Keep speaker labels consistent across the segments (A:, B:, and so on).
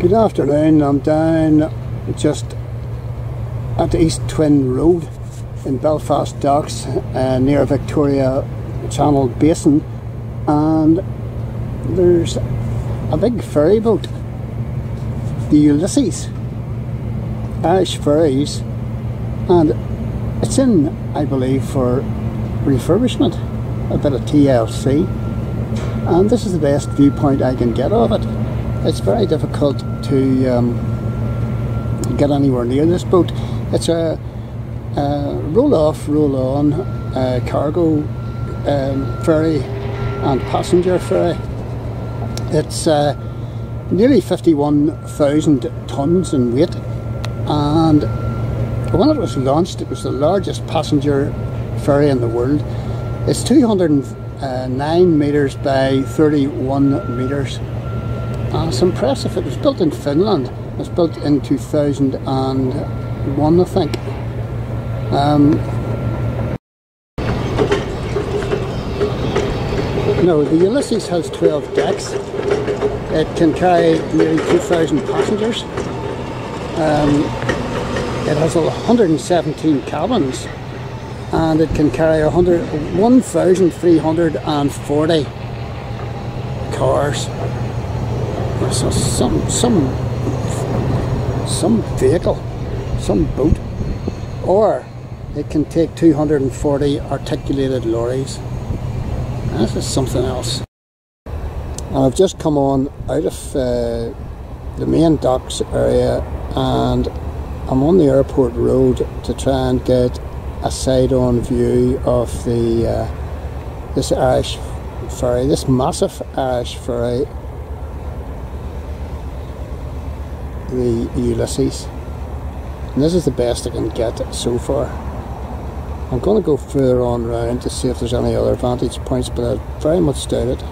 A: Good afternoon, I'm down just at the East Twin Road in Belfast Docks uh, near Victoria Channel Basin and there's a big ferry boat, the Ulysses, Irish Ferries and it's in, I believe, for refurbishment, a bit of TLC and this is the best viewpoint I can get of it it's very difficult to um, get anywhere near this boat. It's a, a roll off, roll on uh, cargo um, ferry and passenger ferry. It's uh, nearly 51,000 tonnes in weight and when it was launched it was the largest passenger ferry in the world. It's 209 metres by 31 metres and it's impressive. It was built in Finland. It was built in 2001, I think. Um, no, the Ulysses has 12 decks. It can carry nearly 2,000 passengers. Um, it has 117 cabins and it can carry 1,340 cars so some some some vehicle, some boat, or it can take 240 articulated lorries. This is something else. And I've just come on out of uh, the main docks area and I'm on the airport road to try and get a side-on view of the uh, this Irish ferry, this massive Irish ferry the Ulysses. And this is the best I can get so far. I'm going to go further on round to see if there's any other vantage points, but I very much doubt it.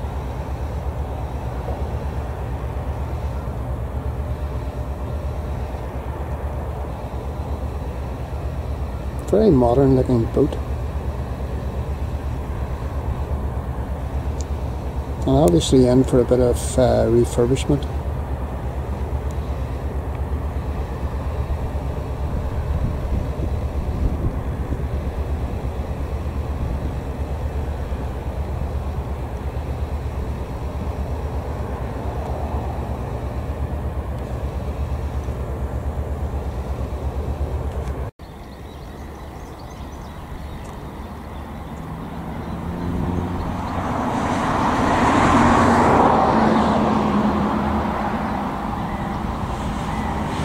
A: Very modern looking boat. Obviously in for a bit of uh, refurbishment.